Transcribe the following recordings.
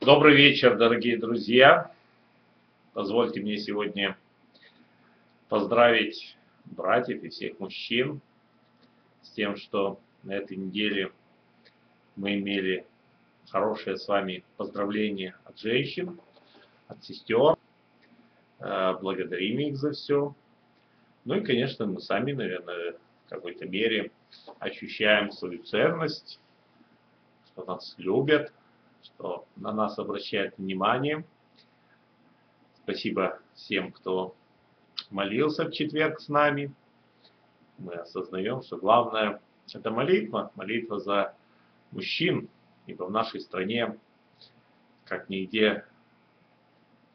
Добрый вечер, дорогие друзья. Позвольте мне сегодня поздравить братьев и всех мужчин с тем, что на этой неделе мы имели хорошее с вами поздравление от женщин, от сестер. Э, благодарим их за все. Ну и, конечно, мы сами, наверное, в какой-то мере ощущаем свою ценность, что нас любят, что на нас обращают внимание. Спасибо всем, кто молился в четверг с нами. Мы осознаем, что главное – это молитва, молитва за мужчин, ибо в нашей стране, как нигде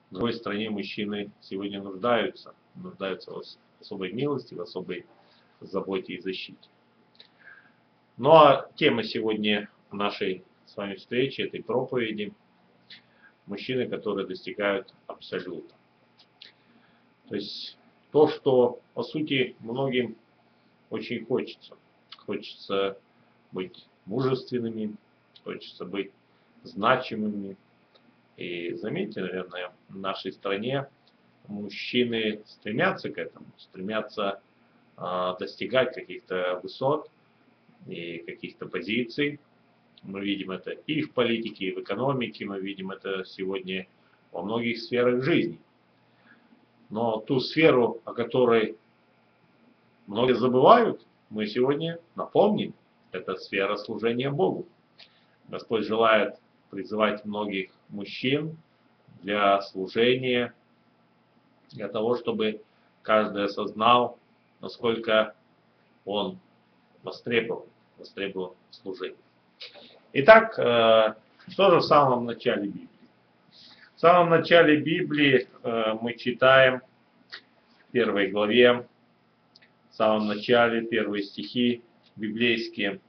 в другой стране, мужчины сегодня нуждаются, нуждаются в особой милости, в особой заботе и защите. Ну а тема сегодня нашей с вами встречи, этой проповеди, мужчины, которые достигают абсолюта. То есть то, что по сути многим очень хочется. Хочется быть мужественными, хочется быть значимыми. И заметьте, наверное, в нашей стране мужчины стремятся к этому, стремятся э, достигать каких-то высот и каких-то позиций, мы видим это и в политике, и в экономике, мы видим это сегодня во многих сферах жизни. Но ту сферу, о которой многие забывают, мы сегодня напомним. Это сфера служения Богу. Господь желает призывать многих мужчин для служения, для того, чтобы каждый осознал, насколько он востребован, востребован служении. Итак, э, что же в самом начале Библии? В самом начале Библии э, мы читаем в первой главе, в самом начале первые стихи библейские,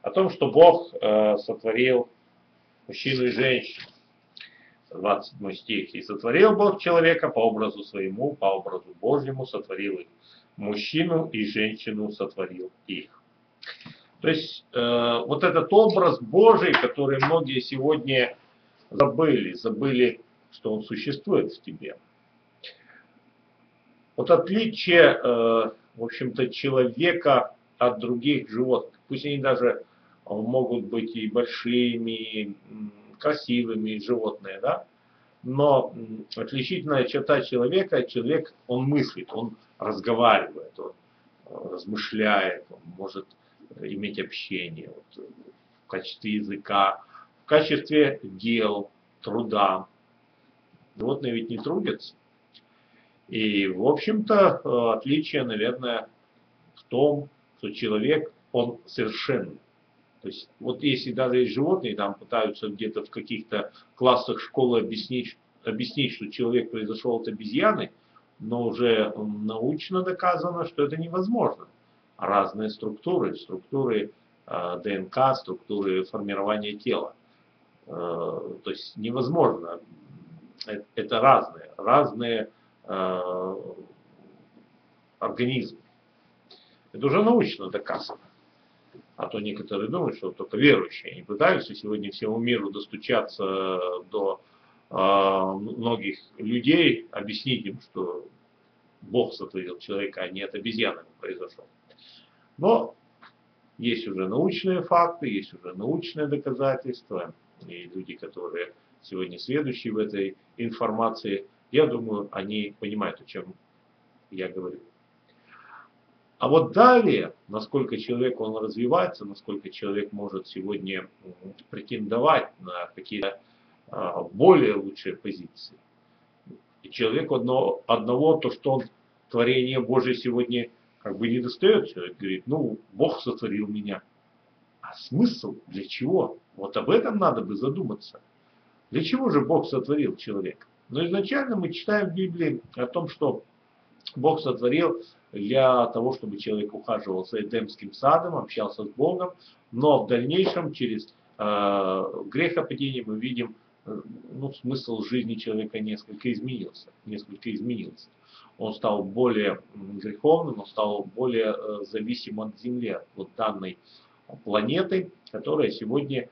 о том, что Бог э, сотворил мужчину и женщину. 27 стих. «И сотворил Бог человека по образу своему, по образу Божьему сотворил их. Мужчину и женщину сотворил их». То есть э, вот этот образ Божий, который многие сегодня забыли, забыли, что он существует в тебе. Вот отличие, э, в общем-то, человека от других животных, пусть они даже могут быть и большими, и красивыми животные, да, но отличительная черта человека, человек, он мыслит, он разговаривает, он э, размышляет, он может иметь общение вот, в качестве языка, в качестве дел, труда. Животные ведь не трудятся. И, в общем-то, э, отличие, наверное, в том, что человек, он совершенный. То есть, вот если даже есть животные, там пытаются где-то в каких-то классах школы объяснить, объяснить, что человек произошел от обезьяны, но уже научно доказано, что это невозможно разные структуры, структуры э, ДНК, структуры формирования тела. Э, то есть невозможно, это, это разные, разные э, организмы. Это уже научно доказано. А то некоторые думают, что только верующие. Они пытаются сегодня всему миру достучаться до э, многих людей, объяснить им, что Бог сотворил человека, а не от обезьяны произошел. Но есть уже научные факты, есть уже научные доказательства, и люди, которые сегодня следующие в этой информации, я думаю, они понимают, о чем я говорю. А вот далее, насколько человек он развивается, насколько человек может сегодня претендовать на какие-то а, более лучшие позиции. И человек одно, одного, то, что он творение Божие сегодня как бы не достает человек, говорит, ну, Бог сотворил меня. А смысл для чего? Вот об этом надо бы задуматься. Для чего же Бог сотворил человека? Но изначально мы читаем в Библии о том, что Бог сотворил для того, чтобы человек ухаживал за Эдемским садом, общался с Богом, но в дальнейшем через э, грехопадение мы видим, э, ну, смысл жизни человека несколько изменился, несколько изменился он стал более греховным, он стал более э, зависимым от Земли, от вот данной планеты, которая сегодня,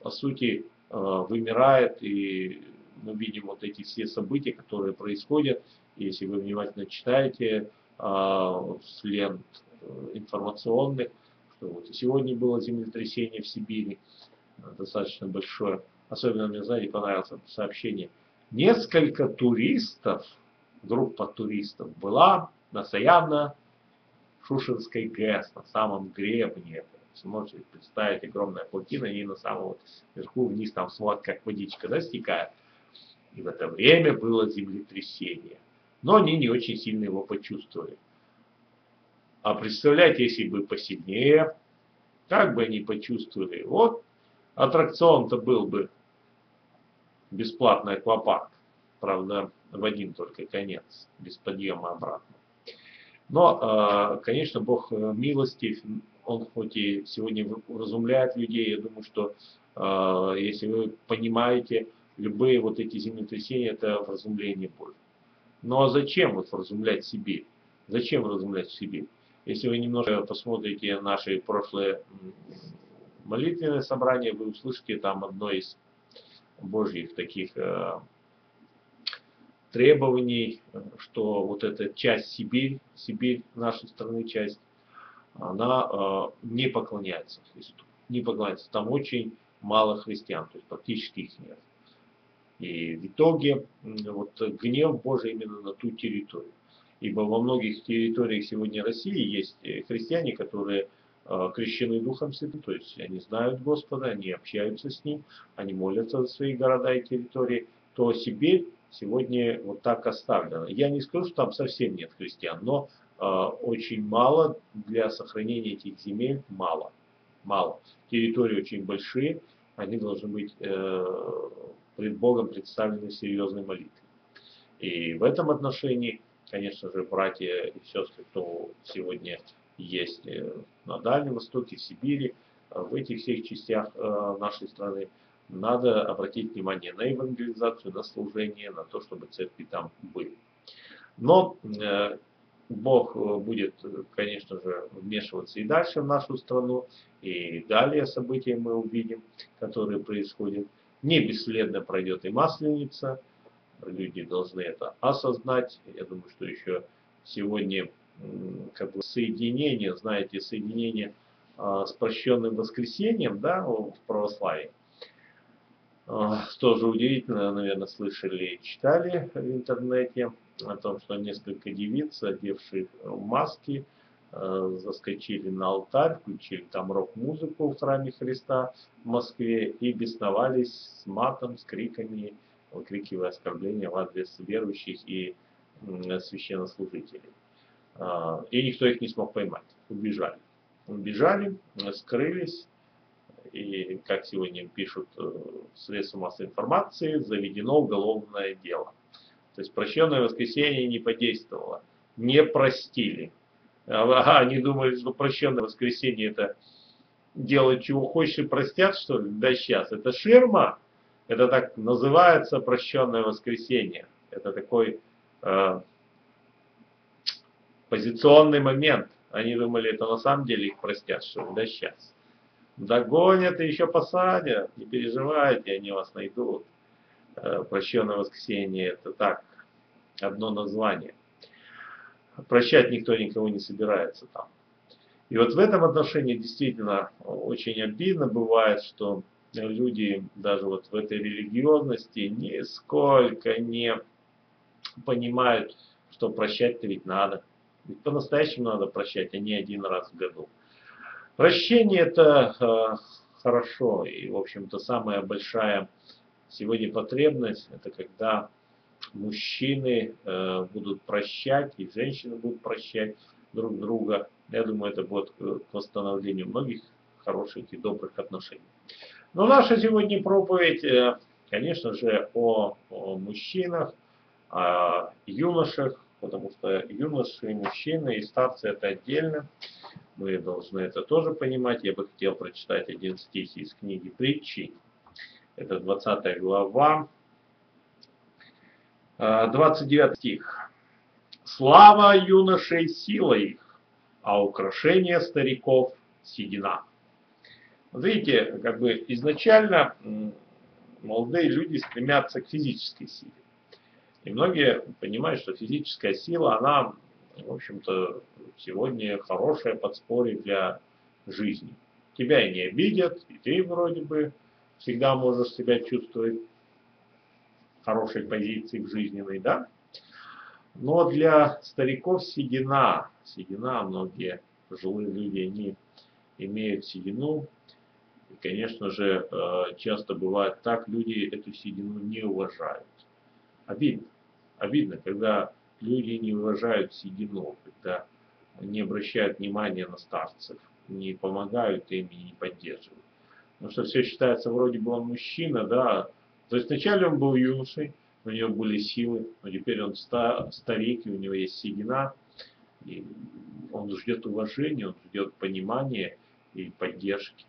по сути, вымирает, и мы видим вот эти все события, которые происходят. Если вы внимательно читаете с лент информационных, что вот сегодня было землетрясение в Сибири, достаточно большое. Особенно мне, знаете, понравилось сообщение. Несколько туристов, группа туристов была на Саяна Шушинской ГЭС, на самом гребне. Сможете представить огромная плотина, и на самом вот верху вниз там смотрят, как водичка да, стекает. И в это время было землетрясение. Но они не очень сильно его почувствовали. А представляете, если бы посильнее, как бы они почувствовали? Вот аттракцион-то был бы бесплатный аквапарк. Правда, в один только конец, без подъема обратно. Но, э, конечно, Бог милостив, Он хоть и сегодня разумляет людей, я думаю, что э, если вы понимаете, любые вот эти землетрясения, это вразумление Божье. Ну а зачем вот вразумлять себе? Зачем вразумлять себе? Если вы немножко посмотрите наши прошлые молитвенные собрания, вы услышите там одно из Божьих таких э, требований, что вот эта часть Сибирь, Сибирь нашей страны часть, она э, не поклоняется Христу. Не поклоняется. Там очень мало христиан, то есть практически их нет. И в итоге вот гнев Божий именно на ту территорию. Ибо во многих территориях сегодня России есть э, христиане, которые э, крещены Духом Святым, то есть они знают Господа, они общаются с Ним, они молятся за свои города и территории, то Сибирь сегодня вот так оставлена. Я не скажу, что там совсем нет христиан, но э, очень мало для сохранения этих земель, мало. Мало. Территории очень большие, они должны быть э, пред Богом представлены серьезной молитвой. И в этом отношении конечно же, братья и сестры, кто сегодня есть э, на Дальнем Востоке, в Сибири, э, в этих всех частях э, нашей страны, надо обратить внимание на евангелизацию, на служение, на то, чтобы церкви там были. Но Бог будет, конечно же, вмешиваться и дальше в нашу страну, и далее события мы увидим, которые происходят. Не бесследно пройдет и Масленица, люди должны это осознать. Я думаю, что еще сегодня как бы соединение, знаете, соединение а, с прощенным воскресением, да, в православии. А, тоже удивительно, наверное, слышали и читали в интернете о том, что несколько девиц, одевших маски, а, заскочили на алтарь, включили там рок-музыку в храме Христа в Москве и бесновались с матом, с криками выкрикивая оскорбления в адрес верующих и священнослужителей. А, и никто их не смог поймать. Убежали. Убежали, скрылись. И, как сегодня пишут э, средства массовой информации, заведено уголовное дело. То есть прощенное воскресенье не подействовало. Не простили. А, они думали, что прощенное воскресенье это делать чего хочешь и простят, что ли? Да сейчас. Это ширма это так называется прощенное воскресенье. Это такой э, позиционный момент. Они думали, это на самом деле их простят, что ли, да сейчас. Догонят и еще посадят, не переживайте, они вас найдут. Э, прощенное воскресенье это так, одно название. Прощать никто никого не собирается там. И вот в этом отношении действительно очень обидно бывает, что люди даже вот в этой религиозности нисколько не понимают, что прощать-то ведь надо. Ведь по-настоящему надо прощать, а не один раз в году. Прощение это э, хорошо. И, в общем-то, самая большая сегодня потребность, это когда мужчины э, будут прощать, и женщины будут прощать друг друга. Я думаю, это будет к восстановлению многих хороших и добрых отношений. Но наша сегодня проповедь, э, конечно же, о, о мужчинах, о юношах, потому что юноши, мужчины и старцы это отдельно. Мы должны это тоже понимать. Я бы хотел прочитать один стих из книги притчи. Это 20 глава, 29 э, стих. Слава юношей сила их, а украшение стариков седина. Видите, как бы изначально молодые люди стремятся к физической силе. И многие понимают, что физическая сила, она, в общем-то, сегодня хорошее подспорье для жизни. Тебя и не обидят, и ты вроде бы всегда можешь себя чувствовать в хорошей позиции в жизненной, да? Но для стариков седина, седина, многие пожилые люди, они имеют седину. И, конечно же, э, часто бывает так, люди эту седину не уважают. Обидно. Обидно, когда люди не уважают седину, когда не обращают внимания на старцев, не помогают им и не поддерживают. Потому что все считается, вроде бы он мужчина, да. То есть вначале он был юношей, у него были силы, но теперь он старик, и у него есть седина, и он ждет уважения, он ждет понимания и поддержки.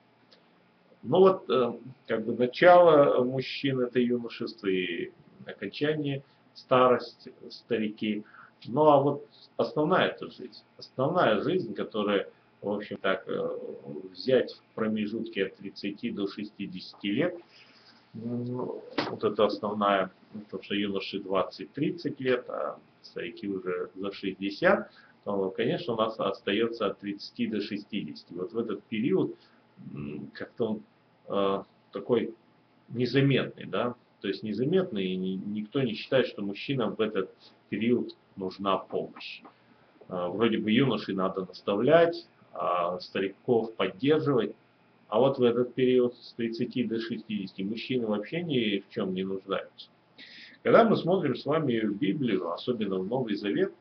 Ну вот, э, как бы начало мужчин это юношество и окончание старость, старики. Ну а вот основная эта жизнь, основная жизнь, которая, в общем так, э, взять в промежутке от 30 до 60 лет, ну, вот это основная, потому что юноши 20-30 лет, а старики уже за 60, то, конечно, у нас остается от 30 до 60. Вот в этот период как-то он э, такой незаметный, да, то есть незаметный, и ни, никто не считает, что мужчинам в этот период нужна помощь. Э, вроде бы юношей надо наставлять, а стариков поддерживать, а вот в этот период с 30 до 60 мужчины вообще ни в чем не нуждаются. Когда мы смотрим с вами в Библию, особенно в Новый Завет,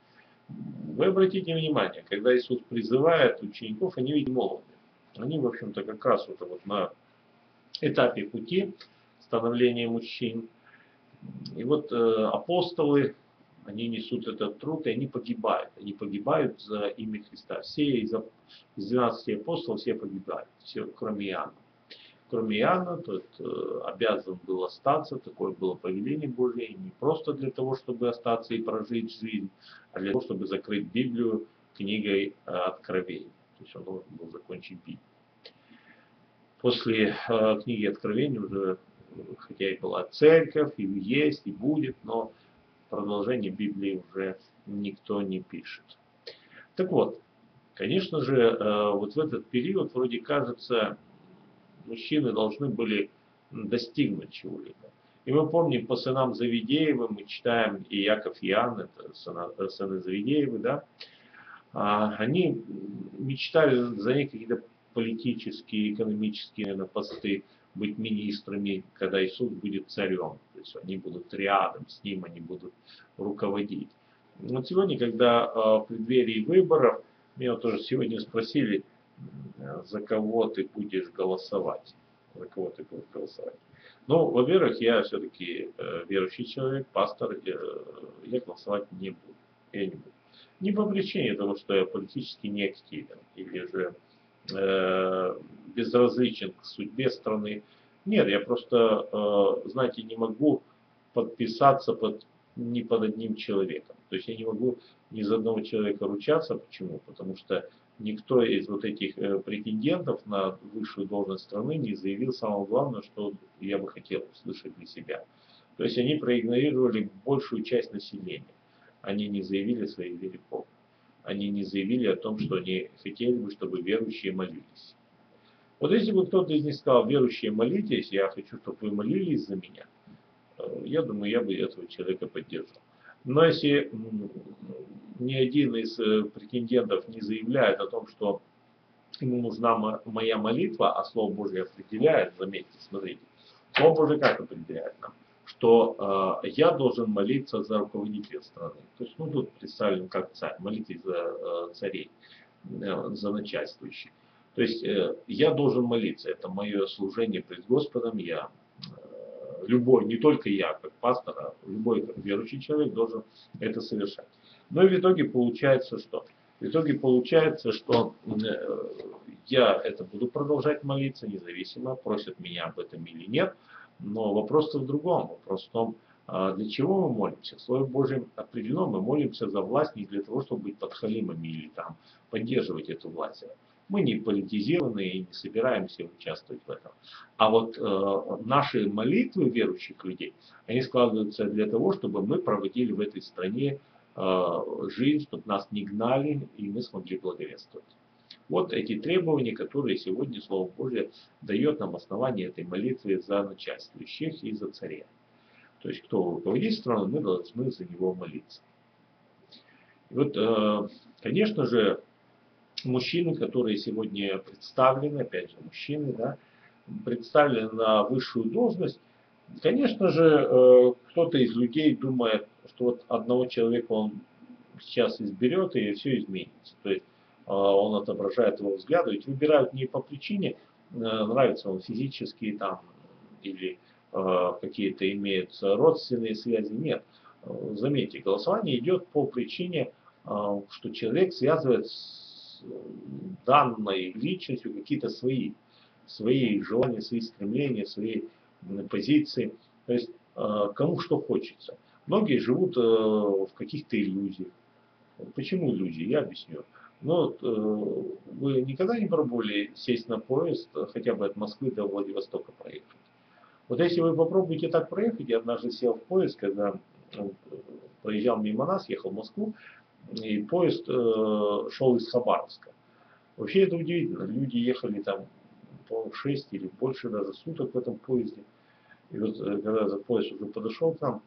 вы обратите внимание, когда Иисус призывает учеников, они ведь молоды. Они, в общем-то, как раз вот, вот на этапе пути становления мужчин. И вот э, апостолы, они несут этот труд, и они погибают. Они погибают за имя Христа. Все из, из 12 апостолов все погибают, все, кроме Иоанна. Кроме Иоанна, тот э, обязан был остаться, такое было повеление Божье, не просто для того, чтобы остаться и прожить жизнь, а для того, чтобы закрыть Библию книгой э, Откровений. То есть он должен был закончить Библию. После э, книги Откровений уже, хотя и была церковь, и есть, и будет, но продолжение Библии уже никто не пишет. Так вот, конечно же, э, вот в этот период, вроде кажется, мужчины должны были достигнуть чего-либо. И мы помним по сынам Завидеевым, мы читаем и Яков и Иоанн, это сына, сыны Завидеевы, да, а, они мечтали занять какие-то политические, экономические наверное, посты, быть министрами, когда Иисус будет царем. То есть они будут рядом с ним, они будут руководить. Вот сегодня, когда э, в преддверии выборов, меня тоже сегодня спросили, за кого ты будешь голосовать. За кого ты будешь голосовать. Ну, во-первых, я все-таки э, верующий человек, пастор, я голосовать не буду. Я не буду. Не по причине того, что я политически неактивен, или же э, безразличен к судьбе страны. Нет, я просто, э, знаете, не могу подписаться под, не под одним человеком. То есть я не могу ни за одного человека ручаться. Почему? Потому что никто из вот этих э, претендентов на высшую должность страны не заявил самое главное, что я бы хотел услышать для себя. То есть они проигнорировали большую часть населения. Они не заявили своей вере в Бога они не заявили о том, что они хотели бы, чтобы верующие молились. Вот если бы кто-то из них сказал, верующие молитесь, я хочу, чтобы вы молились за меня, э, я думаю, я бы этого человека поддержал. Но если ни один из э, претендентов не заявляет о том, что ему нужна моя молитва, а Слово Божье определяет, заметьте, смотрите, Слово Божье как определяет нам? Что э, я должен молиться за руководителя страны. То есть, ну, тут представлен как царь, молитесь за э, царей, э, за начальствующих. То есть, э, я должен молиться, это мое служение пред Господом, я, э, любой, не только я, как пастор, а любой верующий человек должен это совершать. Но и в итоге получается что? В итоге получается, что э, я это буду продолжать молиться, независимо, просят меня об этом или нет, но вопрос в другом. Вопрос в том, а, для чего мы молимся. В Слове определено, мы молимся за власть не для того, чтобы быть подхалимами или там поддерживать эту власть. Мы не политизированы и не собираемся участвовать в этом. А вот э, наши молитвы верующих людей, они складываются для того, чтобы мы проводили в этой стране э, жизнь, чтобы нас не гнали и мы смогли благовествовать. Вот эти требования, которые сегодня Слово Божье дает нам основание этой молитвы за начальствующих и за царя. То есть, кто руководит страной, мы должны за него молиться. И вот, э, конечно же, мужчины, которые сегодня представлены, опять же, мужчины, да, представлены на высшую должность, конечно же, э, кто-то из людей думает, что вот одного человека он сейчас изберет и все изменится. То есть он отображает его взгляды. Ведь выбирают не по причине, э, нравится он физически там или какие-то имеются родственные связи. Нет. Заметьте, голосование идет по причине, что человек связывает с данной личностью какие-то свои, свои желания, свои стремления, свои позиции. То есть э, кому что хочется. Многие живут э, в каких-то иллюзиях. Почему иллюзии? Я объясню. Но э, вы никогда не пробовали сесть на поезд хотя бы от Москвы до Владивостока проехать? Вот если вы попробуете так проехать, я однажды сел в поезд, когда проезжал мимо нас, ехал в Москву, и поезд э, шел из Хабаровска. Вообще это удивительно. Люди ехали там, по 6 или больше даже суток в этом поезде. И вот э, когда за поезд уже подошел к нам,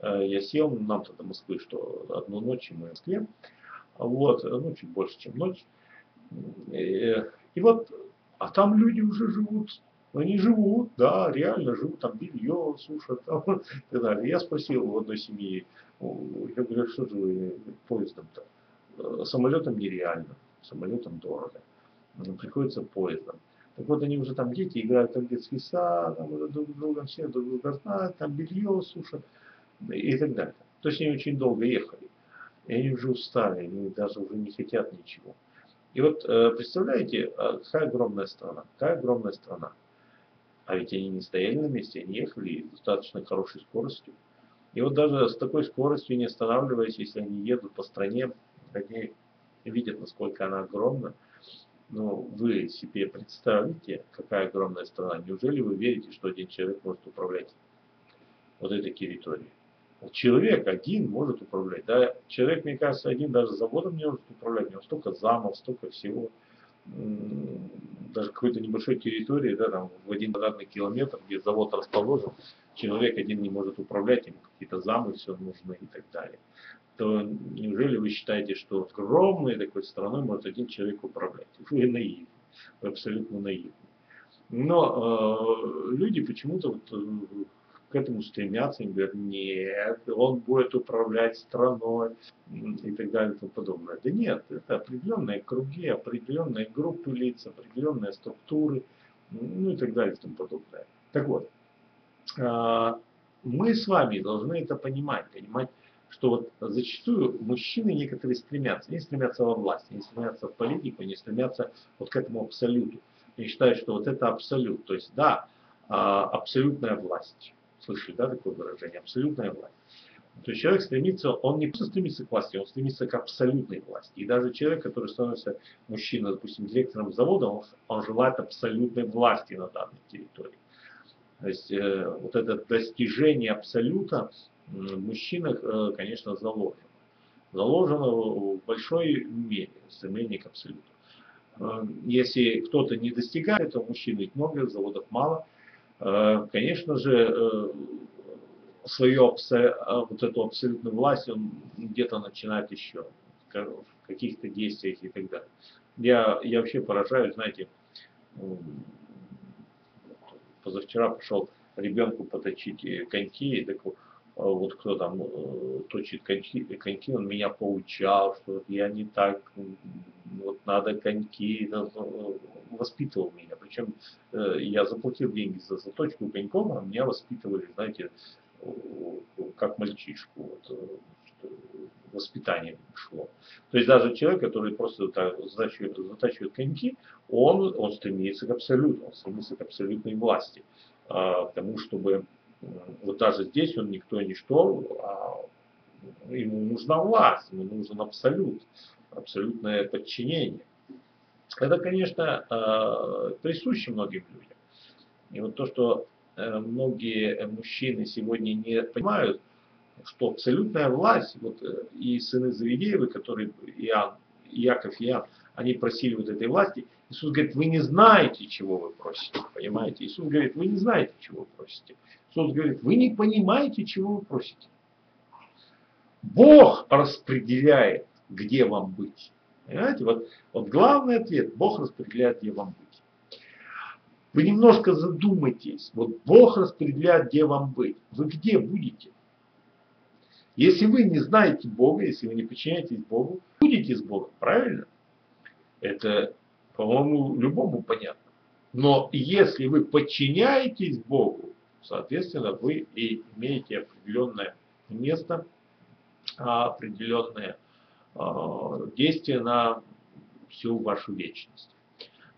э, я сел, нам-то до Москвы, что одну ночь мы в Москве. Вот, ну, чуть больше, чем ночь. И, и вот, а там люди уже живут они живут, да, реально живут, там белье сушат, там, и так далее. Я спросил у одной семьи, я говорю, что же вы поездом-то? «Э, самолетом нереально, самолетом дорого. Приходится поездом. Так вот, они уже там дети играют в детский сад, там уже друг друга все друг друга знают, там белье сушат и так далее. То есть они очень долго ехали. И они уже устали, они даже уже не хотят ничего. И вот э, представляете, а какая огромная страна, какая огромная страна. А ведь они не стояли на месте, они ехали достаточно хорошей скоростью. И вот даже с такой скоростью, не останавливаясь, если они едут по стране, они видят, насколько она огромна. Но вы себе представите, какая огромная страна. Неужели вы верите, что один человек может управлять вот этой территорией? Человек один может управлять. Да? Человек, мне кажется, один даже заводом не может управлять. У него столько замов, столько всего даже какой-то небольшой территории, да, там в один квадратный километр, где завод расположен, человек один не может управлять, ему какие-то замы все нужны и так далее. То неужели вы считаете, что огромной такой страной может один человек управлять? Вы наивны, вы абсолютно наивны. Но э, люди почему-то вот, э, к этому стремятся, и говорят, нет, он будет управлять страной и так далее и тому подобное. Да нет, это определенные круги, определенные группы лиц, определенные структуры, ну и так далее и тому подобное. Так вот, а, мы с вами должны это понимать, понимать, что вот зачастую мужчины некоторые стремятся, они стремятся во власть, они стремятся в политику, они стремятся вот к этому абсолюту. Они считают, что вот это абсолют, то есть да, а, абсолютная власть. Слышали, да, такое выражение? Абсолютная власть. То есть человек стремится, он не просто стремится к власти, он стремится к абсолютной власти. И даже человек, который становится мужчиной, допустим, директором завода, он, он желает абсолютной власти на данной территории. То есть э, вот это достижение абсолюта в мужчинах, э, конечно, заложено. Заложено в большой мере стремление к абсолюту. Э, если кто-то не достигает этого, мужчин ведь много, заводов мало, Э, конечно же, э, свою э, вот эту абсолютную власть он где-то начинает еще в каких-то действиях и так далее. Я, я вообще поражаюсь, знаете, позавчера пошел ребенку поточить коньки, так вот кто там точит коньки, коньки, он меня поучал, что я не так, вот надо коньки, воспитывал меня. Причем э, я заплатил деньги за заточку коньком, а меня воспитывали, знаете, как мальчишку. Вот, э, воспитание шло. То есть даже человек, который просто так, затачивает, затачивает коньки, он, он стремится к абсолюту, он стремится к абсолютной власти. А, к тому, чтобы вот даже здесь он никто и ничто, а ему нужна власть, ему нужен абсолют, абсолютное подчинение. Это, конечно, э, присуще многим людям. И вот то, что э, многие мужчины сегодня не понимают, что абсолютная власть, вот э, и сыны Завидеевы, которые Иоанн, Яков и Иоанн, они просили вот этой власти, Иисус говорит, вы не знаете, чего вы просите, понимаете? Иисус говорит, вы не знаете, чего вы просите. Иисус говорит, вы не понимаете, чего вы просите. Бог распределяет, где вам быть. Понимаете, вот, вот главный ответ, Бог распределяет, где вам быть. Вы немножко задумайтесь, вот Бог распределяет, где вам быть. Вы где будете? Если вы не знаете Бога, если вы не подчиняетесь Богу, будете с Богом, правильно? Это, по-моему, любому понятно. Но если вы подчиняетесь Богу, соответственно, вы и имеете определенное место, определенное а, действие на всю вашу вечность.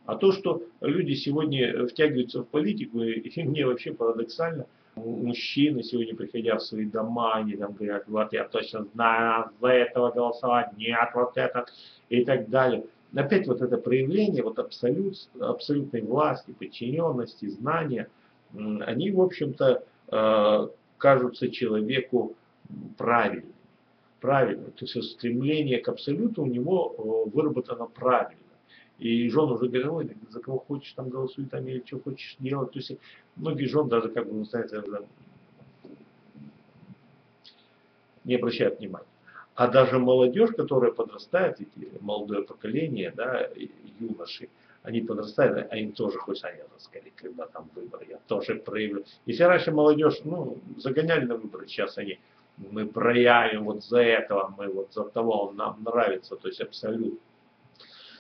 А то, что люди сегодня втягиваются в политику, и мне вообще парадоксально – мужчины сегодня, приходя в свои дома, они там говорят, вот я точно знаю, за этого голосовать, нет, вот этот, и так далее. Опять вот это проявление вот абсолют, абсолютной власти, подчиненности, знания, они, в общем-то, э, кажутся человеку правильными. Правильно. То есть стремление к абсолюту у него э, выработано правильно. И жен уже говорит, ой, за кого хочешь там голосуй там или что хочешь делать. То есть многие жены даже как бы, знаете, не обращают внимания. А даже молодежь, которая подрастает, эти молодое поколение, да, юноши, они подрастают, а им тоже хочется, они скорее, когда там выборы, я тоже проявлю. Если раньше молодежь, ну, загоняли на выборы, сейчас они, мы проявим вот за этого, мы вот за того, он нам нравится, то есть абсолютно.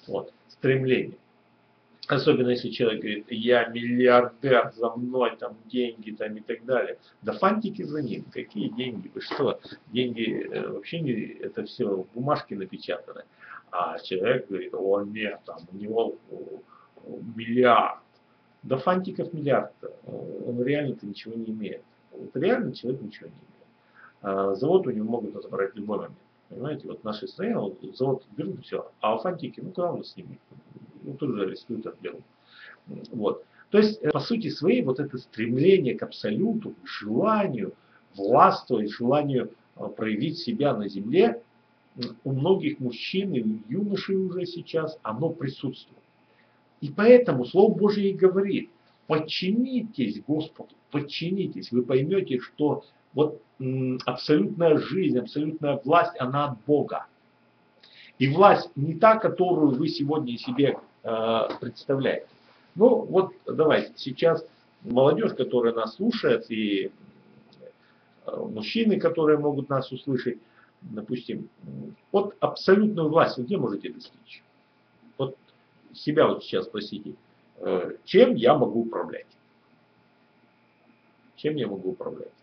Вот стремление. Особенно если человек говорит, я миллиардер, за мной там деньги там и так далее. Да фантики за ним, какие деньги, вы что? Деньги э, вообще не, это все бумажки напечатаны. А человек говорит, о нет, там у него миллиард. Да фантиков миллиард, он реально-то ничего не имеет. Вот реально человек ничего не имеет. А завод у него могут отобрать в любой момент. Понимаете, вот в нашей вот, завод берут все, а фантики, ну куда он с ними? Ну тут же арестуют, отберут. Вот. То есть, э, по сути своей, вот это стремление к абсолюту, к желанию властвовать, желанию э, проявить себя на земле, у многих мужчин и юношей уже сейчас оно присутствует. И поэтому Слово Божие говорит, подчинитесь Господу, подчинитесь, вы поймете, что вот абсолютная жизнь, абсолютная власть, она от Бога. И власть не та, которую вы сегодня себе э, представляете. Ну вот давайте, сейчас молодежь, которая нас слушает, и э, мужчины, которые могут нас услышать, допустим, вот абсолютную власть вы где можете достичь? Вот себя вот сейчас спросите, э, чем я могу управлять? Чем я могу управлять?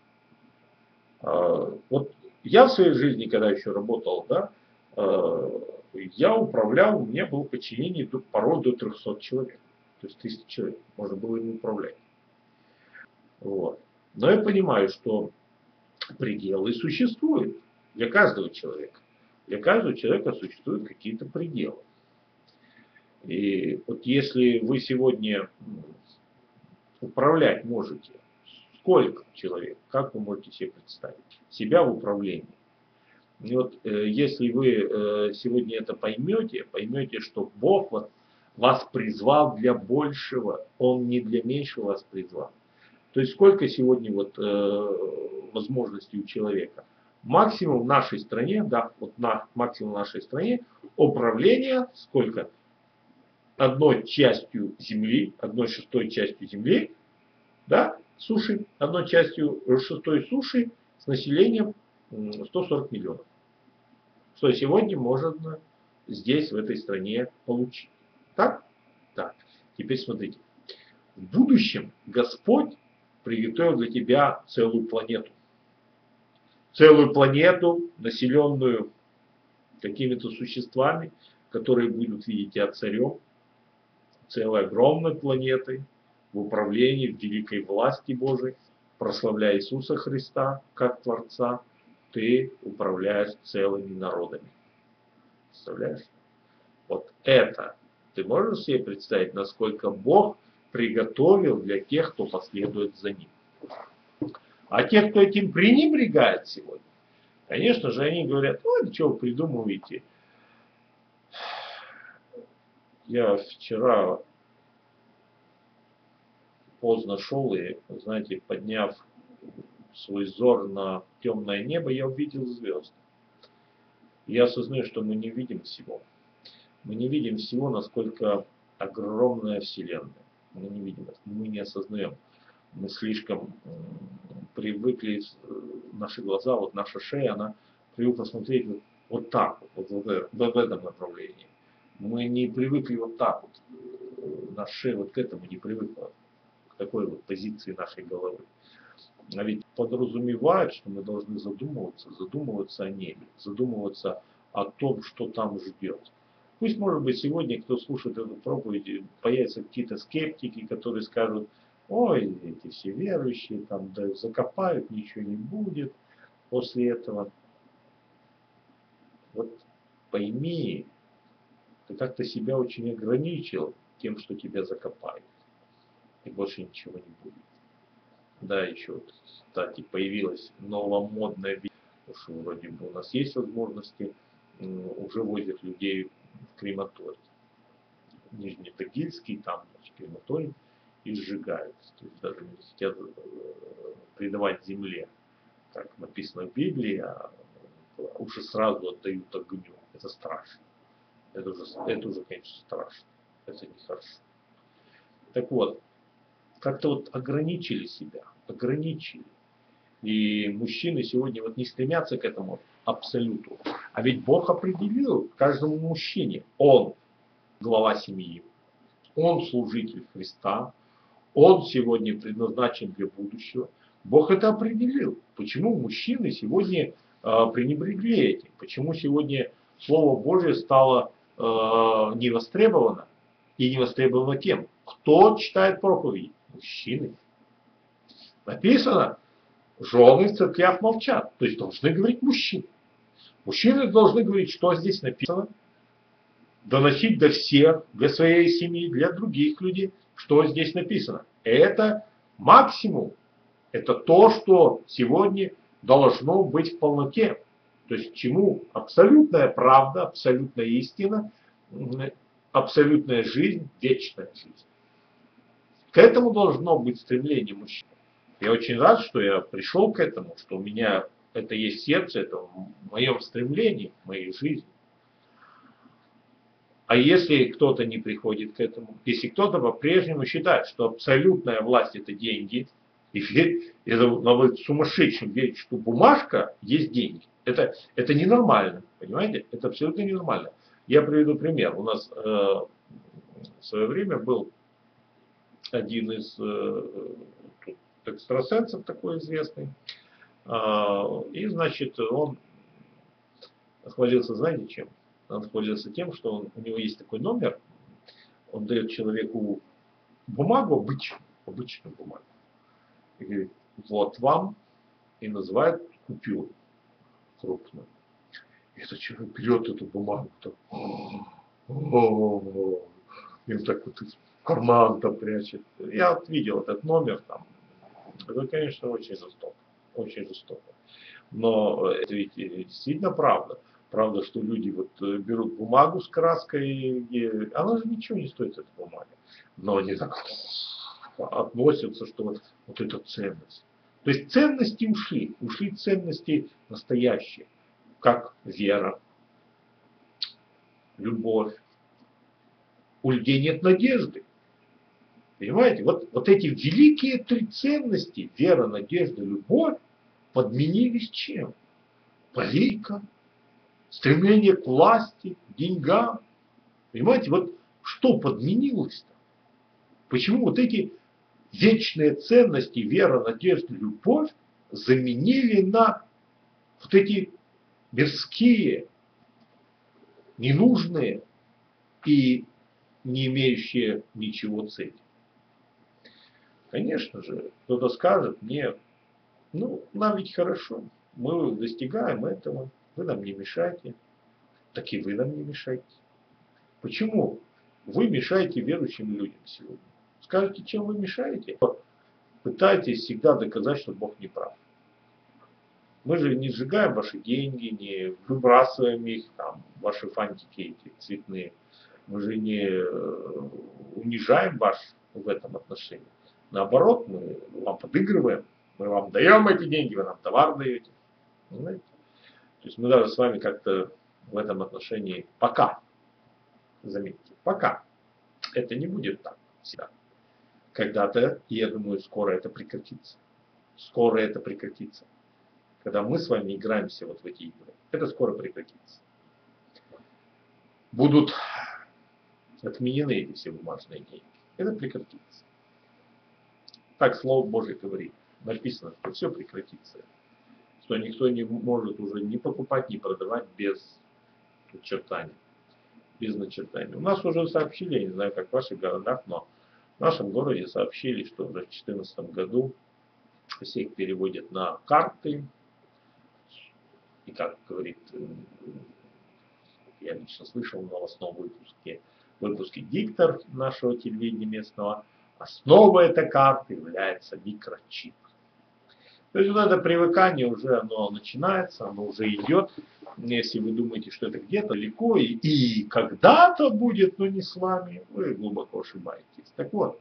А, вот я в своей жизни, когда еще работал, да, а, я управлял, у меня было подчинение порой до 300 человек. То есть 1000 человек можно было им управлять. Вот. Но я понимаю, что пределы существуют для каждого человека. Для каждого человека существуют какие-то пределы. И вот если вы сегодня управлять можете Сколько человек? Как вы можете себе представить? Себя в управлении. И вот э, если вы э, сегодня это поймете, поймете, что Бог вот, вас призвал для большего, Он не для меньшего вас призвал. То есть сколько сегодня вот э, возможностей у человека? Максимум в нашей стране, да, вот на максимум в нашей стране управление сколько? Одной частью земли, одной шестой частью земли, да, суши, одной частью шестой суши с населением 140 миллионов. Что сегодня можно здесь, в этой стране получить. Так? Так. Теперь смотрите. В будущем Господь приготовил для тебя целую планету. Целую планету, населенную какими-то существами, которые будут видеть тебя царем, целой огромной планетой, в управлении, в великой власти Божией, прославляя Иисуса Христа как Творца, ты управляешь целыми народами. Представляешь? Вот это Ты можешь себе представить, насколько Бог приготовил для тех, кто последует за ним. А те, кто этим пренебрегает сегодня, конечно же, они говорят, ну, что вы придумываете. Я вчера поздно шел и, знаете, подняв свой взор на темное небо, я увидел звезды. Я осознаю, что мы не видим всего. Мы не видим всего, насколько огромная Вселенная. Мы не видим, мы не осознаем. Мы слишком привыкли, э, наши глаза, вот наша шея, она привыкла смотреть вот, вот так, вот, вот, в этом направлении. Мы не привыкли вот так вот. Э, наша шея вот к этому не привыкла, такой вот позиции нашей головы. А ведь подразумевает, что мы должны задумываться, задумываться о небе, задумываться о том, что там ждет. Пусть, может быть, сегодня, кто слушает эту проповедь, появятся какие-то скептики, которые скажут, ой, эти все верующие, там да, закопают, ничего не будет после этого. Вот пойми, ты как-то себя очень ограничил тем, что тебя закопают. И больше ничего не будет. Да, еще, вот, кстати, появилась новомодная что вроде бы у нас есть возможности, уже возят людей в крематорий. Нижнетагильский, там, значит, крематорий, и сжигают. То есть даже не хотят э, предавать земле, как написано в Библии, а уже сразу отдают огню. Это страшно. Это уже, это уже конечно, страшно. Это нехорошо. Так вот, как-то вот ограничили себя, ограничили. И мужчины сегодня вот не стремятся к этому абсолюту. А ведь Бог определил каждому мужчине. Он глава семьи. Он служитель Христа. Он сегодня предназначен для будущего. Бог это определил. Почему мужчины сегодня э, пренебрегли этим? Почему сегодня Слово Божье стало э, не востребовано? И не востребовано кем? Кто читает проповеди? Мужчины. Написано, жены в церквях молчат. То есть должны говорить мужчины. Мужчины должны говорить, что здесь написано, доносить до всех, для своей семьи, для других людей, что здесь написано. Это максимум. Это то, что сегодня должно быть в полноте. То есть чему абсолютная правда, абсолютная истина, абсолютная жизнь, вечная жизнь. К этому должно быть стремление мужчин. Я очень рад, что я пришел к этому, что у меня это есть сердце, это в моем стремлении, в моей жизни. А если кто-то не приходит к этому, если кто-то по-прежнему считает, что абсолютная власть это деньги, и это надо сумасшедшим верить, что бумажка есть деньги. Это, это ненормально, понимаете? Это абсолютно ненормально. Я приведу пример. У нас э, в свое время был один из э, экстрасенсов такой известный. А, и, значит, он хвалился, знаете чем? Он хвалился тем, что он, у него есть такой номер, он дает человеку бумагу, обычную, обычную бумагу. И говорит, вот вам, и называет купюру крупную. И этот человек берет эту бумагу, так, им так вот карман там прячет. Я видел этот номер там. Это, конечно, очень жестоко. Очень жестоко. Но это ведь действительно правда. Правда, что люди вот э, берут бумагу с краской, и она же ничего не стоит, эта бумага. Но они так относятся, что вот, вот это ценность. То есть ценности ушли, ушли ценности настоящие, как вера, любовь. У людей нет надежды. Понимаете, вот, вот эти великие три ценности, вера, надежда, любовь, подменились чем? Политика, стремление к власти, деньгам. Понимаете, вот что подменилось-то? Почему вот эти вечные ценности, вера, надежда, любовь заменили на вот эти мирские, ненужные и не имеющие ничего цели? Конечно же, кто-то скажет мне, ну, нам ведь хорошо, мы достигаем этого, вы нам не мешайте. Так и вы нам не мешайте. Почему Вы мешаете верующим людям сегодня. Скажете, чем вы мешаете? Пытаетесь всегда доказать, что Бог не прав. Мы же не сжигаем ваши деньги, не выбрасываем их, там, ваши фантики эти цветные. Мы же не э, унижаем вас в этом отношении. Наоборот, мы вам подыгрываем, мы вам даем эти деньги, вы нам товар даете. Понимаете? То есть мы даже с вами как-то в этом отношении пока, заметьте, пока. Это не будет так всегда. Когда-то, я думаю, скоро это прекратится. Скоро это прекратится когда мы с вами играемся вот в эти игры. Это скоро прекратится. Будут отменены эти все бумажные деньги. Это прекратится. Так Слово Божье говорит. Написано, что все прекратится. Что никто не может уже ни покупать, ни продавать без начертания. Без начертания. У нас уже сообщили, я не знаю, как в ваших городах, но в нашем городе сообщили, что уже в 2014 году все их переводят на карты, и как говорит, я лично слышал в новостном выпуске, выпуске диктор нашего телевидения местного, основой этой карты является микрочип. То есть вот это привыкание уже оно начинается, оно уже идет. Если вы думаете, что это где-то далеко и, и когда-то будет, но не с вами, вы глубоко ошибаетесь. Так вот,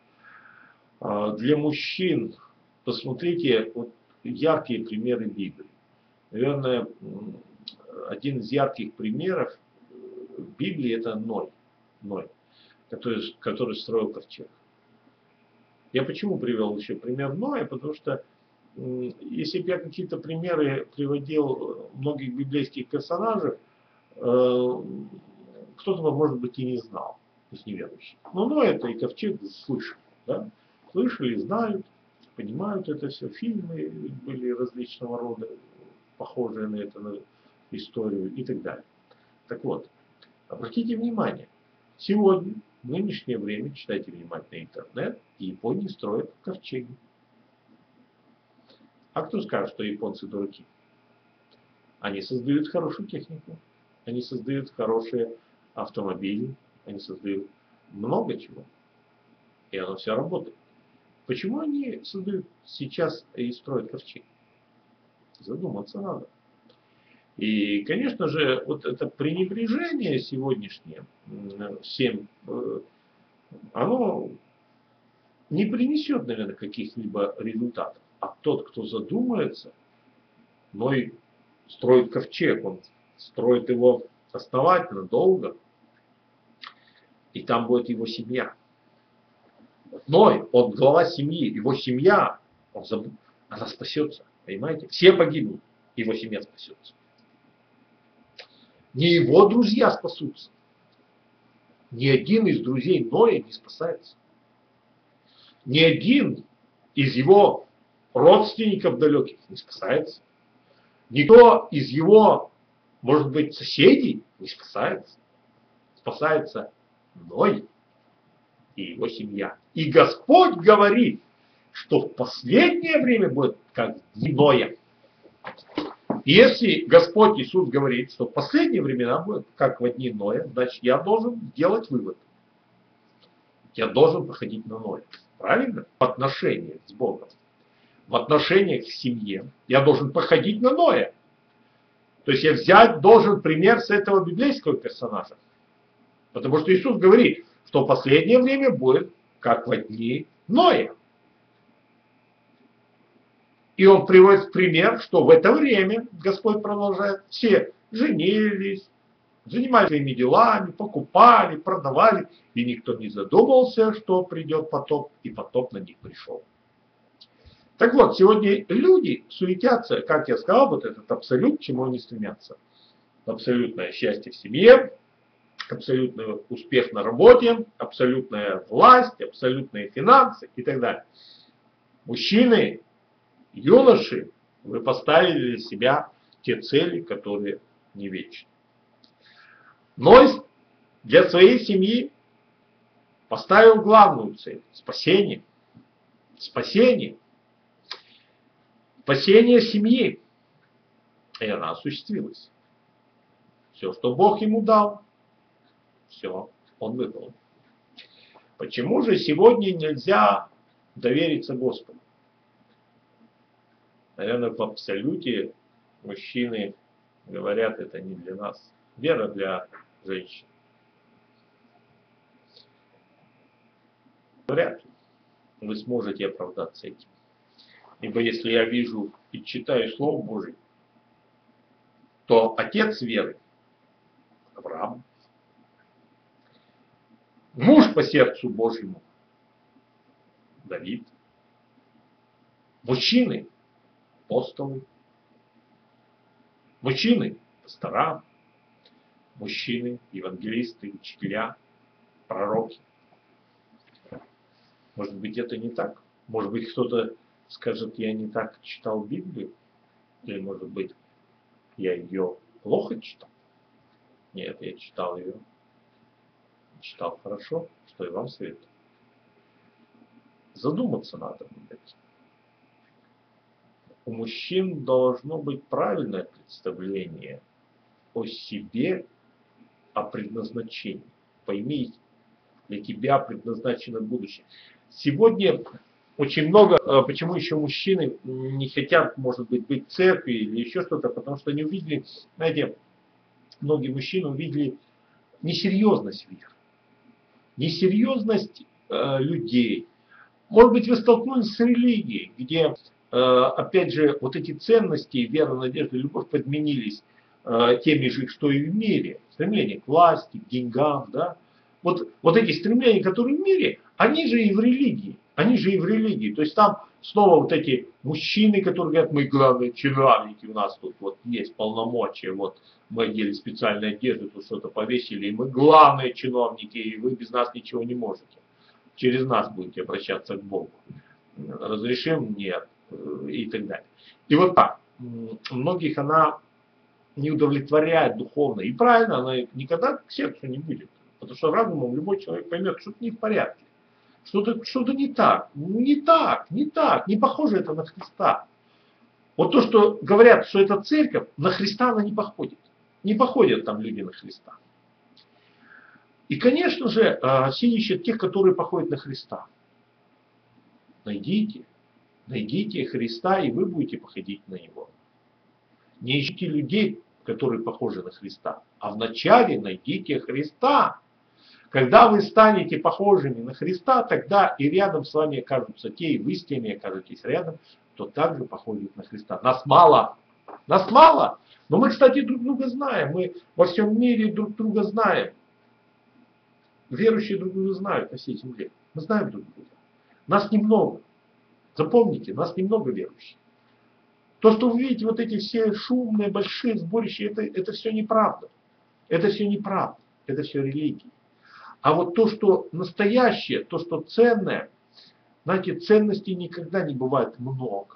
а, для мужчин, посмотрите вот яркие примеры Библии. Наверное, один из ярких примеров в Библии это Ной, Ной который, который строил ковчег. Я почему привел еще пример Ноя? Потому что если бы я какие-то примеры приводил многих библейских персонажей, э, кто-то бы, может быть, и не знал из неверующих. Но Ной это и ковчег слышали. Да? Слышали, знают, понимают это все. Фильмы были различного рода, похожие на эту историю и так далее. Так вот, обратите внимание, сегодня, в нынешнее время, читайте внимательно интернет, Япония строит ковчеги. А кто скажет, что японцы дураки? Они создают хорошую технику, они создают хорошие автомобили, они создают много чего. И оно все работает. Почему они создают сейчас и строят ковчеги? Задуматься надо. И, конечно же, вот это пренебрежение сегодняшнее всем, э, оно не принесет, наверное, каких-либо результатов. А тот, кто задумается, но и строит ковчег, он строит его основательно, долго, и там будет его семья. Ной, он глава семьи, его семья, он заб... она спасется. Понимаете? Все погибнут, его семья спасется. Не его друзья спасутся. Ни один из друзей Ноя не спасается. Ни один из его родственников далеких не спасается. Никто из его, может быть, соседей не спасается. Спасается Ной и его семья. И Господь говорит, что в последнее время будет как иное. Если Господь Иисус говорит, что в последние времена будет как в одни Ноя, значит я должен делать вывод. Я должен походить на Ноя. Правильно? В отношениях с Богом. В отношениях к семье я должен походить на Ноя. То есть я взять должен пример с этого библейского персонажа. Потому что Иисус говорит, что в последнее время будет как в одни Ноя. И он приводит пример, что в это время, Господь продолжает, все женились, занимались своими делами, покупали, продавали, и никто не задумался, что придет потоп, и потоп на них пришел. Так вот, сегодня люди суетятся, как я сказал, вот этот абсолют, к чему они стремятся. Абсолютное счастье в семье, абсолютный успех на работе, абсолютная власть, абсолютные финансы и так далее. Мужчины юноши, вы поставили для себя те цели, которые не вечны. Но для своей семьи поставил главную цель – спасение. Спасение. Спасение семьи. И она осуществилась. Все, что Бог ему дал, все он выполнил. Почему же сегодня нельзя довериться Господу? Наверное, в абсолюте мужчины говорят, это не для нас. Вера для женщин. Вряд ли вы сможете оправдаться этим. Ибо если я вижу и читаю Слово Божие, то отец веры Авраам, муж по сердцу Божьему Давид, мужчины апостолы, мужчины пастора, мужчины евангелисты, учителя, пророки. Может быть это не так? Может быть кто-то скажет, я не так читал Библию? Или может быть я ее плохо читал? Нет, я читал ее. Читал хорошо, что и вам советую. Задуматься надо над этим. У мужчин должно быть правильное представление о себе, о предназначении. Пойми, для тебя предназначено будущее. Сегодня очень много, э, почему еще мужчины не хотят, может быть, быть в церкви или еще что-то, потому что они увидели, знаете, многие мужчины увидели несерьезность веры, несерьезность э, людей. Может быть, вы столкнулись с религией, где, опять же, вот эти ценности, вера, надежда, любовь подменились э, теми же, что и в мире. Стремление к власти, к деньгам, да. Вот, вот эти стремления, которые в мире, они же и в религии. Они же и в религии. То есть там снова вот эти мужчины, которые говорят, мы главные чиновники, у нас тут вот есть полномочия, вот мы одели специальную одежду, тут что-то повесили, и мы главные чиновники, и вы без нас ничего не можете. Через нас будете обращаться к Богу. Разрешим? Нет. И так далее. И вот так. Многих она не удовлетворяет духовно. И правильно, она никогда к сердцу не будет. Потому что разумом любой человек поймет, что это не в порядке. Что-то что не так. Не так, не так. Не похоже это на Христа. Вот то, что говорят, что это церковь, на Христа она не походит. Не походят там люди на Христа. И, конечно же, а, все ищут тех, которые походят на Христа. Найдите, найдите Христа, и вы будете походить на Него. Не ищите людей, которые похожи на Христа, а вначале найдите Христа. Когда вы станете похожими на Христа, тогда и рядом с вами окажутся те, и вы с теми окажетесь рядом, кто также походит на Христа. Нас мало, нас мало. Но мы, кстати, друг друга знаем. Мы во всем мире друг друга знаем. Верующие друг друга знают на всей земле. Мы знаем друг друга. Нас немного. Запомните, нас немного верующих. То, что вы видите, вот эти все шумные, большие сборища, это, это все неправда. Это все неправда. Это все религия. А вот то, что настоящее, то, что ценное, знаете, ценностей никогда не бывает много.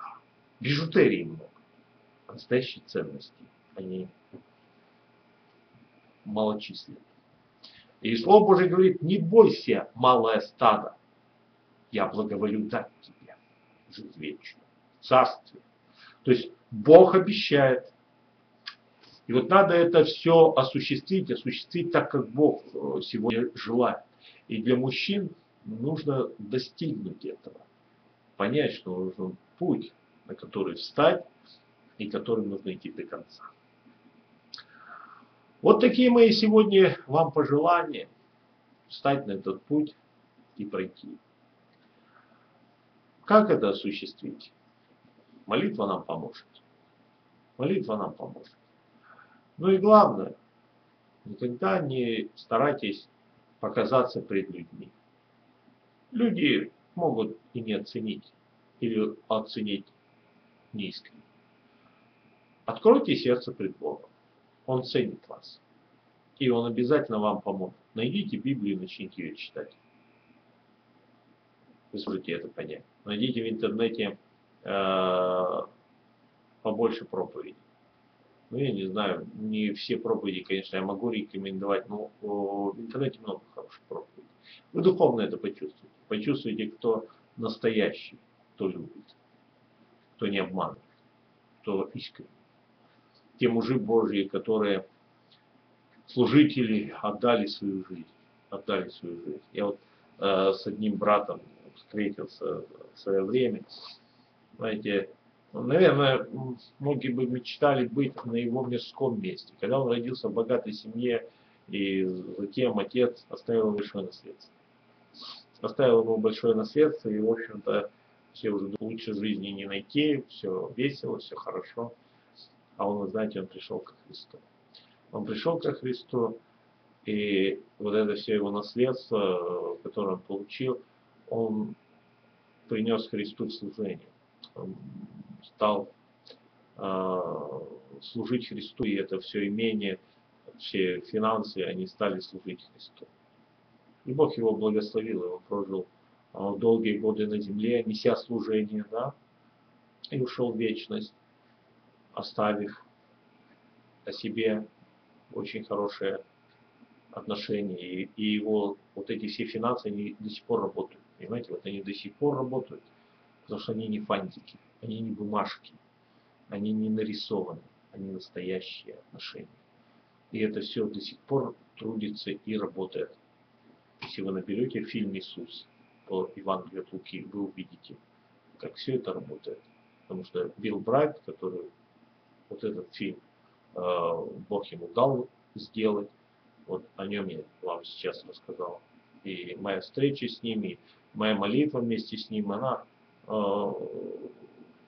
Бижутерии много. А настоящие ценности, они малочисленны. И Слово Божие говорит, не бойся, малое стадо, я благоволю дать тебе жизнь вечную, царствие. То есть Бог обещает и вот надо это все осуществить, осуществить так, как Бог э, сегодня желает. И для мужчин нужно достигнуть этого. Понять, что нужен путь, на который встать, и который нужно идти до конца. Вот такие мои сегодня вам пожелания. Встать на этот путь и пройти. Как это осуществить? Молитва нам поможет. Молитва нам поможет. Ну и главное, никогда не старайтесь показаться пред людьми. Люди могут и не оценить, или оценить неискренне. Откройте сердце пред Богом. Он ценит вас. И Он обязательно вам поможет. Найдите Библию и начните ее читать. Вы сможете это понять. Найдите в интернете э, побольше проповедей ну, я не знаю, не все проповеди, конечно, я могу рекомендовать, но в интернете много хороших проповедей. Вы духовно это почувствуете. Почувствуете, кто настоящий, кто любит, кто не обманывает, кто искренний. Те мужи Божьи, которые служители отдали свою жизнь, отдали свою жизнь. Я вот э, с одним братом встретился в свое время. Знаете, ну, наверное, многие бы мечтали быть на его мирском месте. Когда он родился в богатой семье, и затем отец оставил ему большое наследство. Оставил ему большое наследство, и, в общем-то, все уже лучше жизни не найти, все весело, все хорошо. А он, знаете, он пришел ко Христу. Он пришел ко Христу, и вот это все его наследство, которое он получил, он принес Христу служение. Он стал э, служить Христу, и это все имение, все финансы, они стали служить Христу. И Бог его благословил, он прожил э, долгие годы на земле, неся служение, да, и ушел в вечность, оставив о себе очень хорошее отношение. И, и его вот эти все финансы, они до сих пор работают. Понимаете, вот они до сих пор работают, потому что они не фантики, они не бумажки, они не нарисованы, они настоящие отношения. И это все до сих пор трудится и работает. Если вы наберете фильм «Иисус» по Евангелию от Луки, вы увидите, как все это работает. Потому что Билл Брайт, который вот этот фильм э, Бог ему дал сделать, вот о нем я вам сейчас рассказал. И моя встреча с ними, моя молитва вместе с ним, она э,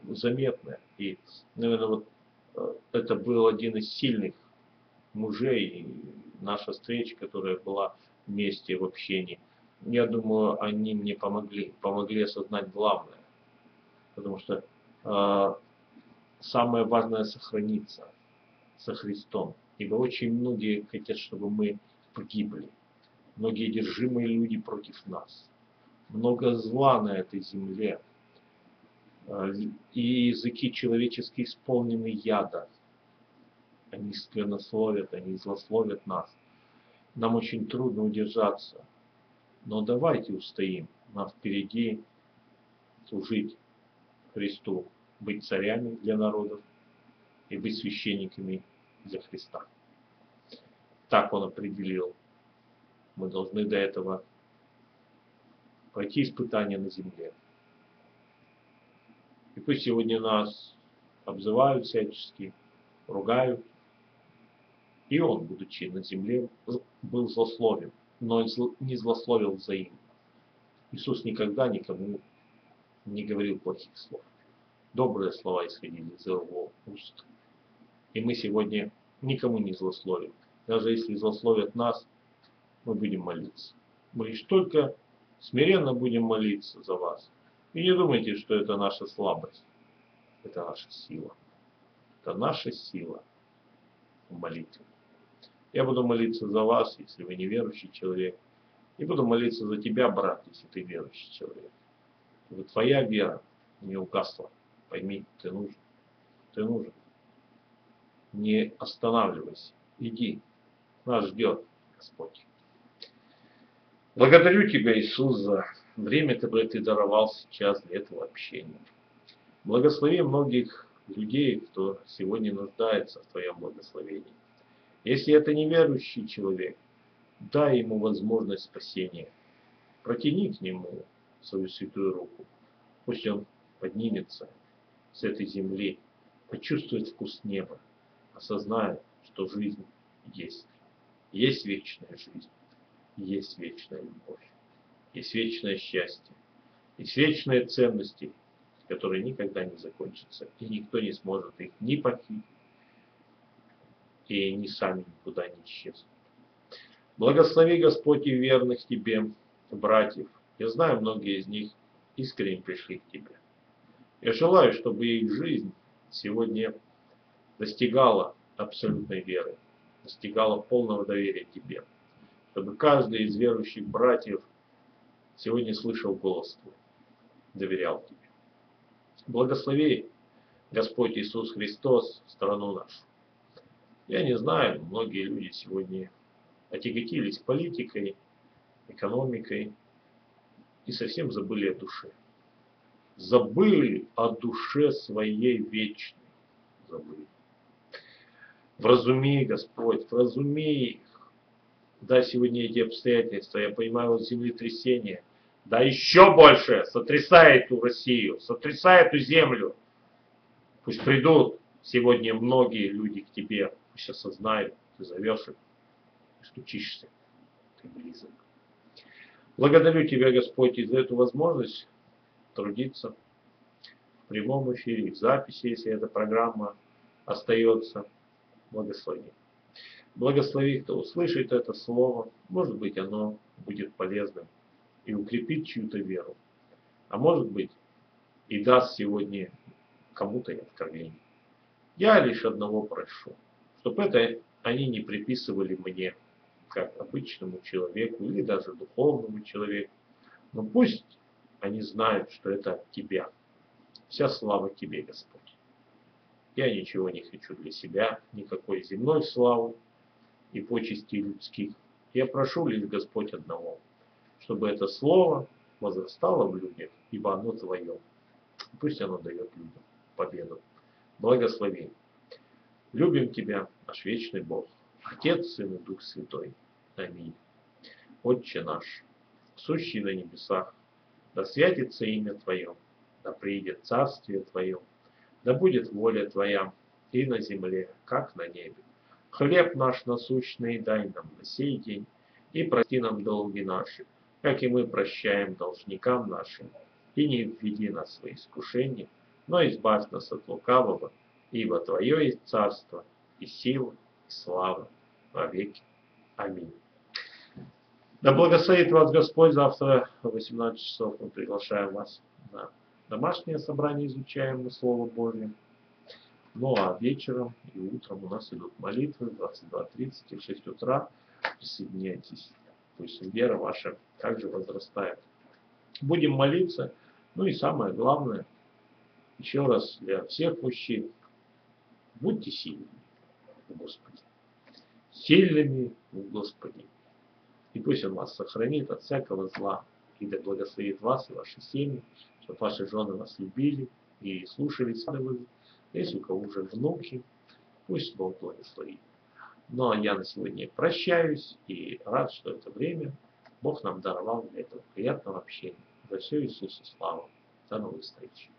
заметная. И, наверное, вот э, это был один из сильных мужей, наша встреча, которая была вместе в общении. Я думаю, они мне помогли, помогли осознать главное. Потому что э, самое важное сохраниться со Христом. Ибо очень многие хотят, чтобы мы погибли. Многие одержимые люди против нас. Много зла на этой земле. Э, и языки человеческие исполнены яда. Они сквернословят, они злословят нас. Нам очень трудно удержаться. Но давайте устоим. Нам впереди служить Христу, быть царями для народов и быть священниками для Христа. Так он определил. Мы должны до этого пройти испытания на земле. И пусть сегодня нас обзывают всячески, ругают. И он, будучи на земле, был злословен, но не злословил взаимно. Иисус никогда никому не говорил плохих слов. Добрые слова исходили из его уст. И мы сегодня никому не злословим. Даже если злословят нас, мы будем молиться. Мы лишь только смиренно будем молиться за вас. И не думайте, что это наша слабость. Это наша сила. Это наша сила в молитве. Я буду молиться за вас, если вы неверующий человек. И буду молиться за тебя, брат, если ты верующий человек. Чтобы твоя вера не угасла. Пойми, ты нужен. Ты нужен не останавливайся, иди, нас ждет Господь. Благодарю Тебя, Иисус, за время, которое Ты даровал сейчас для этого общения. Благослови многих людей, кто сегодня нуждается в Твоем благословении. Если это неверующий человек, дай ему возможность спасения. Протяни к нему свою святую руку. Пусть он поднимется с этой земли, почувствует вкус неба, осознает, что жизнь есть. Есть вечная жизнь, есть вечная любовь, есть вечное счастье, есть вечные ценности, которые никогда не закончатся, и никто не сможет их ни похитить, и ни сами никуда не исчезнут. Благослови Господь и верных Тебе, братьев. Я знаю, многие из них искренне пришли к Тебе. Я желаю, чтобы их жизнь сегодня достигала абсолютной веры, достигала полного доверия Тебе, чтобы каждый из верующих братьев сегодня слышал голос Твой, доверял Тебе. Благослови, Господь Иисус Христос, страну нашу. Я не знаю, многие люди сегодня отяготились политикой, экономикой и совсем забыли о душе. Забыли о душе своей вечной. Забыли. Вразуми, Господь, вразуми их. Да, сегодня эти обстоятельства, я понимаю, землетрясение, да еще больше, сотрясает эту Россию, сотрясает эту землю. Пусть придут сегодня многие люди к тебе, пусть осознают, ты зовешь их, стучишься, ты близок. Благодарю Тебя, Господь, за эту возможность трудиться в прямом эфире, в записи, если эта программа остается. Благослови. Благослови, кто услышит это слово. Может быть, оно будет полезным и укрепит чью-то веру. А может быть, и даст сегодня кому-то откровение. Я лишь одного прошу, чтобы это они не приписывали мне, как обычному человеку или даже духовному человеку. Но пусть они знают, что это от Тебя. Вся слава Тебе, Господь. Я ничего не хочу для себя, никакой земной славы и почести людских. Я прошу лишь Господь одного, чтобы это слово возрастало в людях, ибо оно Твое. Пусть оно дает людям победу. Благослови. Любим Тебя, наш вечный Бог, Отец, Сын и Дух Святой. Аминь. Отче наш, сущий на небесах, да святится имя Твое, да приидет Царствие Твое, да будет воля Твоя и на земле, как на небе. Хлеб наш насущный дай нам на сей день, и прости нам долги наши, как и мы прощаем должникам нашим. И не введи нас в свои искушения, но избавь нас от лукавого, ибо Твое есть царство, и сила, и слава во веки. Аминь. Да благословит вас Господь. Завтра в 18 часов мы приглашаем вас на домашнее собрание, изучаем мы Слово Божье. Ну а вечером и утром у нас идут молитвы 22.30 и 6 утра. Присоединяйтесь. Пусть вера ваша также возрастает. Будем молиться. Ну и самое главное, еще раз для всех мужчин, будьте сильными в Господе. Сильными в Господе. И пусть Он вас сохранит от всякого зла. И да благословит вас и ваши семьи, чтобы ваши жены вас любили и слушались. Если у кого уже внуки, пусть Бог благословит. Ну а я на сегодня прощаюсь и рад, что это время Бог нам даровал для этого приятного общения. За все Иисусу славу. До новых встреч.